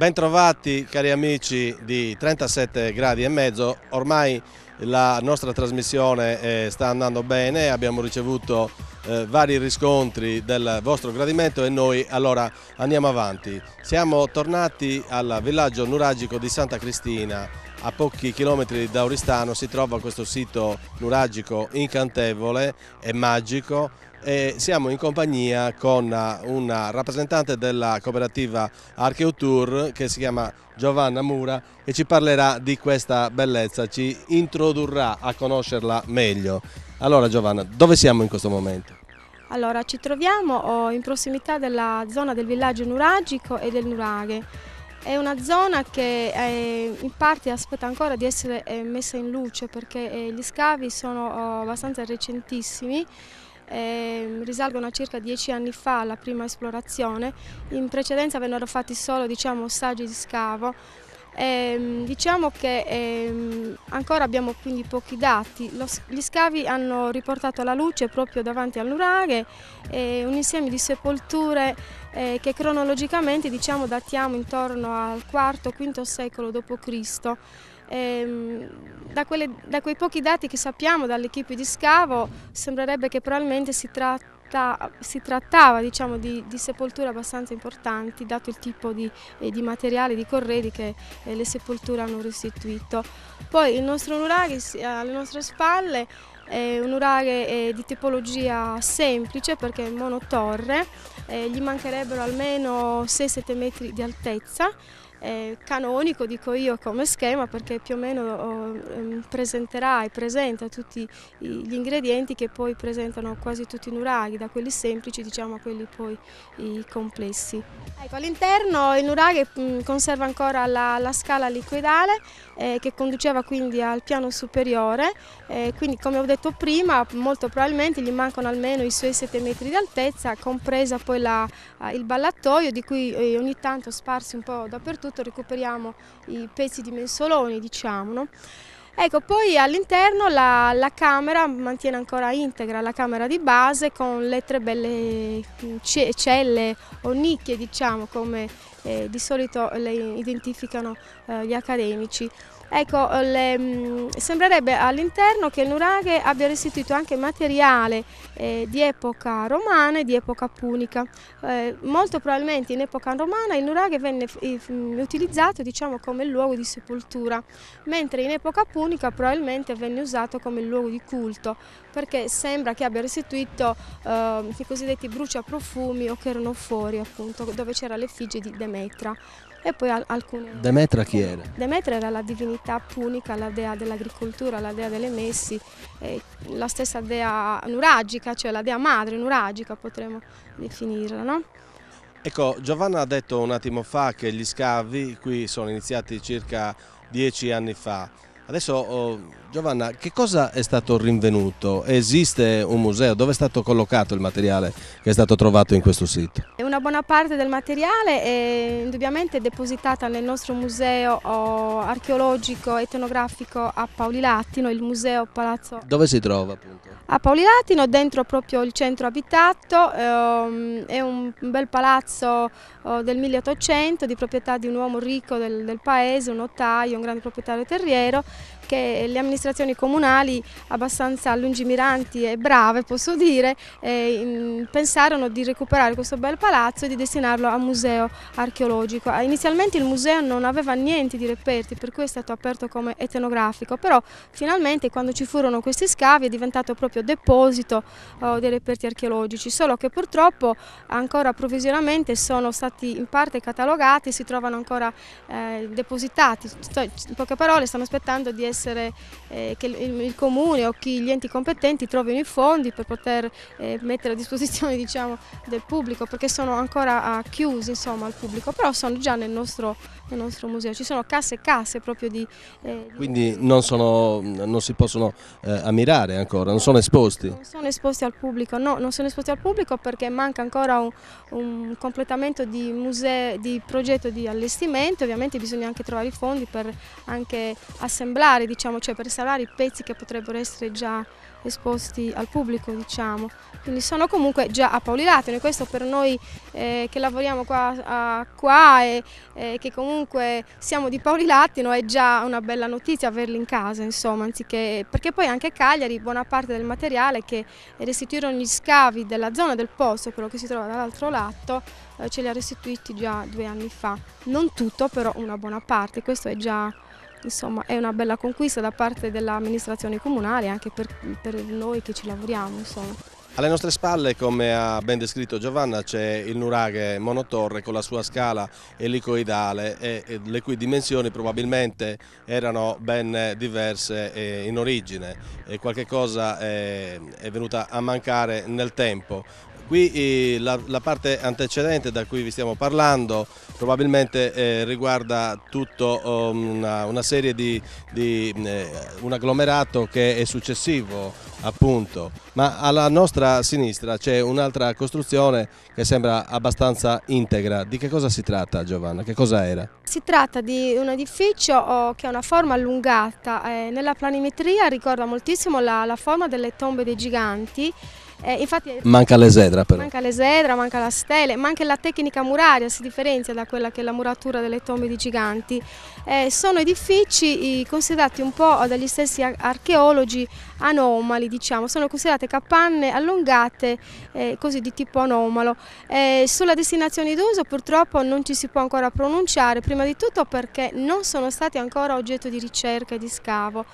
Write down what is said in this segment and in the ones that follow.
Bentrovati cari amici di 37 gradi e mezzo, ormai la nostra trasmissione eh, sta andando bene, abbiamo ricevuto eh, vari riscontri del vostro gradimento e noi allora andiamo avanti. Siamo tornati al villaggio nuragico di Santa Cristina, a pochi chilometri da Oristano si trova questo sito nuragico incantevole e magico e siamo in compagnia con una rappresentante della cooperativa Archeotour che si chiama Giovanna Mura e ci parlerà di questa bellezza, ci introdurrà a conoscerla meglio. Allora Giovanna, dove siamo in questo momento? Allora, ci troviamo oh, in prossimità della zona del villaggio nuragico e del nuraghe. È una zona che eh, in parte aspetta ancora di essere eh, messa in luce perché eh, gli scavi sono oh, abbastanza recentissimi eh, risalgono a circa dieci anni fa alla prima esplorazione, in precedenza vennero fatti solo diciamo, saggi di scavo. Eh, diciamo che eh, ancora abbiamo quindi pochi dati, Lo, gli scavi hanno riportato alla luce proprio davanti al nuraghe eh, un insieme di sepolture eh, che cronologicamente diciamo, datiamo intorno al IV-V secolo d.C. Ehm, da, da, quei pochi dati che sappiamo dall'equipe di scavo sembrerebbe che probabilmente si, tratta, si trattava diciamo, di, di, sepolture abbastanza importanti dato il tipo di, eh, di materiale, di corredi che eh, le sepolture hanno restituito. Poi il nostro nuraghe alle nostre spalle è un nuraghe eh, di tipologia semplice perché è monotorre, eh, gli mancherebbero almeno 6-7 metri di altezza eh, canonico, dico io, come schema perché più o meno oh, ehm, presenterà e presenta tutti gli ingredienti che poi presentano quasi tutti i nuraghi, da quelli semplici diciamo, a quelli poi complessi. Ecco, all'interno il nuraghe conserva ancora la, la scala liquidale eh, che conduceva quindi al piano superiore, eh, quindi come ho detto prima molto probabilmente gli mancano almeno i suoi 7 metri di altezza, compresa poi la, il ballatoio di cui eh, ogni tanto sparsi un po' dappertutto soprattutto recuperiamo i pezzi di mensoloni, diciamo. No? Ecco, poi all'interno la, la, camera mantiene ancora integra la camera di base con le tre belle celle o nicchie, diciamo, come eh, di solito le identificano eh, gli accademici. Ecco, le, mh, mm, sembrerebbe all'interno che il nuraghe abbia restituito anche materiale eh, di epoca romana e di epoca punica. Eh, molto probabilmente in epoca romana il nuraghe venne utilizzato diciamo, come luogo di sepoltura, mentre in epoca punica probabilmente venne usato come luogo di culto, perché sembra che abbia restituito eh, i cosiddetti bruciaprofumi o cheronofori, appunto, dove c'era l'effigie di Demetra e poi alcune... Demetra chi era? Demetra era la divinità punica, la dea dell'agricoltura, la dea delle messi, la stessa dea nuragica, cioè la dea madre nuragica potremmo definirla. No? Ecco, Giovanna ha detto un attimo fa che gli scavi qui sono iniziati circa dieci anni fa. Adesso oh, Giovanna, che cosa è stato rinvenuto? Esiste un museo? Dove è stato collocato il materiale che è stato trovato in questo sito? Una buona parte del materiale è indubbiamente depositata nel nostro museo oh, archeologico etnografico a Paoli Latino, il museo Palazzo. Dove si trova appunto? A Paoli Latino, dentro proprio il centro abitato, ehm, è un bel palazzo oh, del 1800 di proprietà di un uomo ricco del, del paese, un notaio, un grande proprietario terriero che le amministrazioni comunali abbastanza lungimiranti e brave posso dire eh, pensarono di recuperare questo bel palazzo e di destinarlo a museo archeologico. Inizialmente il museo non aveva niente di reperti per cui è stato aperto come etnografico però finalmente quando ci furono questi scavi è diventato proprio deposito oh, dei reperti archeologici solo che purtroppo ancora provvisoriamente sono stati in parte catalogati e si trovano ancora eh, depositati. In poche parole stanno aspettando di essere eh, che il, il, comune o chi, gli enti competenti trovino i fondi per poter eh, mettere a disposizione diciamo, del pubblico perché sono ancora uh, chiusi insomma, al pubblico, però sono già nel nostro, nel nostro museo, ci sono casse e casse proprio di... Eh, Quindi non, sono, non, si possono eh, ammirare ancora, non sono esposti? Non sono esposti al pubblico, no, non sono esposti al pubblico perché manca ancora un, un completamento di, museo, di progetto di allestimento, ovviamente bisogna anche trovare i fondi per anche assemblare assemblare, diciamo, cioè per salvare i pezzi che potrebbero essere già esposti al pubblico, diciamo. Quindi sono comunque già a Paoli Latino e questo per noi eh, che lavoriamo qua, a, qua e eh, che comunque siamo di Paoli Latino è già una bella notizia averli in casa, insomma, anziché perché poi anche Cagliari buona parte del materiale che restituirono gli scavi della zona del posto, quello che si trova dall'altro lato, eh, ce li ha restituiti già due anni fa. Non tutto, però una buona parte, questo è già insomma, è una bella conquista da parte dell'amministrazione comunale anche per, per, noi che ci lavoriamo. Insomma. Alle nostre spalle, come ha ben descritto Giovanna, c'è il nuraghe monotorre con la sua scala elicoidale e, le cui dimensioni probabilmente erano ben diverse in origine e qualche cosa è venuta a mancare nel tempo. Qui eh, la, la, parte antecedente da cui vi stiamo parlando probabilmente eh, riguarda tutto um, una, una, serie di, di eh, un agglomerato che è successivo appunto, ma alla nostra sinistra c'è un'altra costruzione che sembra abbastanza integra. Di che cosa si tratta Giovanna? Che cosa era? Si tratta di un edificio oh, che ha una forma allungata, eh, nella planimetria ricorda moltissimo la, la forma delle tombe dei giganti eh, infatti, manca l'esedra però. Manca l'esedra, manca la stele, ma anche la tecnica muraria si differenzia da quella che è la muratura delle tombe di giganti. Eh, sono edifici considerati un po' dagli stessi archeologi anomali, diciamo, sono considerate capanne allungate eh, così di tipo anomalo. Eh, sulla destinazione d'uso purtroppo non ci si può ancora pronunciare, prima di tutto perché non sono stati ancora oggetto di ricerca e di scavo.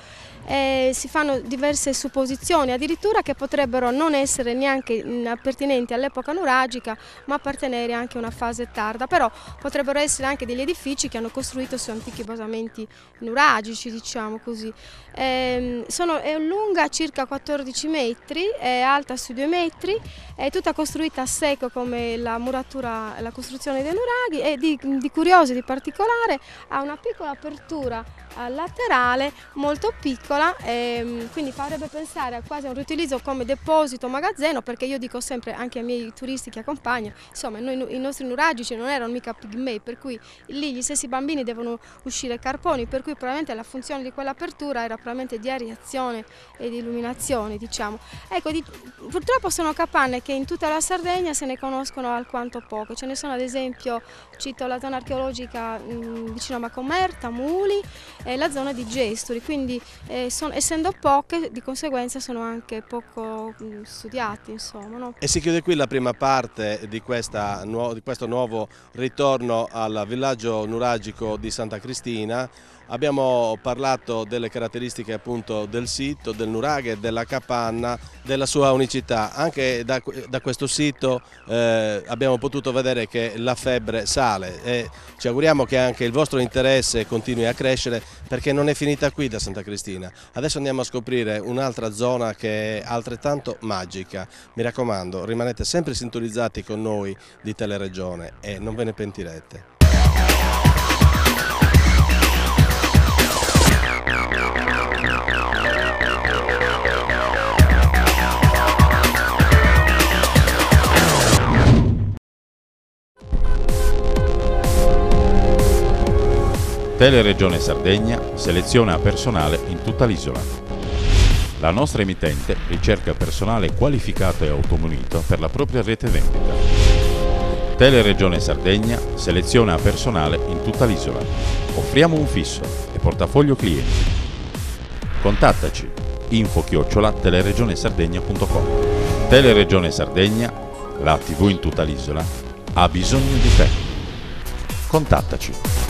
Eh, si fanno diverse supposizioni, addirittura che potrebbero non essere neanche pertinenti all'epoca nuragica, ma appartenere anche a una fase tarda, però potrebbero essere anche degli edifici che hanno costruito su antichi basamenti nuragici, diciamo così. Eh, sono, è lunga circa 14 metri, è alta sui 2 metri, è tutta costruita a secco come la muratura, la costruzione dei nuraghi e di, di curioso e di particolare ha una piccola apertura laterale molto piccola e ehm, quindi farebbe pensare a quasi un riutilizzo come deposito magazzino perché io dico sempre anche ai miei turisti che accompagno insomma noi, i nostri nuragici non erano mica pigmei per cui lì gli stessi bambini devono uscire carponi per cui probabilmente la funzione di quell'apertura era probabilmente di areazione e di illuminazione diciamo. Ecco di, purtroppo sono capanne che in tutta la Sardegna se ne conoscono alquanto poco. Ce ne sono ad esempio cito la zona archeologica mh, vicino a Macomerta, Muli eh, la zona di Gesturi, quindi eh, son, essendo poche di conseguenza sono anche poco mh, mm, studiati. Insomma, no? E si chiude qui la prima parte di, questa, di questo nuovo ritorno al villaggio nuragico di Santa Cristina Abbiamo parlato delle caratteristiche appunto del sito, del nuraghe, della capanna, della sua unicità. Anche da, da questo sito eh, abbiamo potuto vedere che la febbre sale e ci auguriamo che anche il vostro interesse continui a crescere perché non è finita qui da Santa Cristina. Adesso andiamo a scoprire un'altra zona che è altrettanto magica. Mi raccomando, rimanete sempre sintonizzati con noi di Teleregione e non ve ne pentirete. Teleregione Sardegna seleziona personale in tutta l'isola. La nostra emittente ricerca personale qualificato e automunito per la propria rete vendita. Teleregione Sardegna seleziona personale in tutta l'isola. Offriamo un fisso e portafoglio clienti. Contattaci info chiocciola teleregionesardegna.com Teleregione Sardegna, la TV in tutta l'isola, ha bisogno di te. Contattaci.